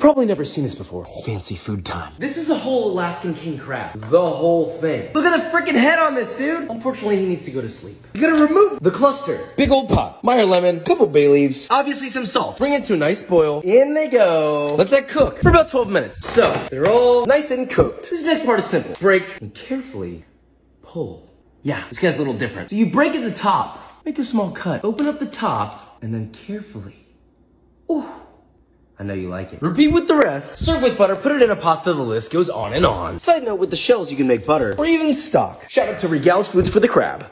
probably never seen this before. Fancy food time. This is a whole Alaskan king crab. The whole thing. Look at the freaking head on this, dude. Unfortunately, he needs to go to sleep. You gotta remove the cluster. Big old pot. Meyer lemon, couple bay leaves. Obviously some salt. Bring it to a nice boil. In they go. Let that cook. For about 12 minutes. So, they're all Nice and cooked. This next part is simple. Break and carefully pull. Yeah, this guy's a little different. So you break at the top, make a small cut, open up the top, and then carefully. Ooh. I know you like it. Repeat with the rest. Serve with butter, put it in a pasta, the list goes on and on. Side note, with the shells you can make butter or even stock. Shout out to Regalis Foods for the crab.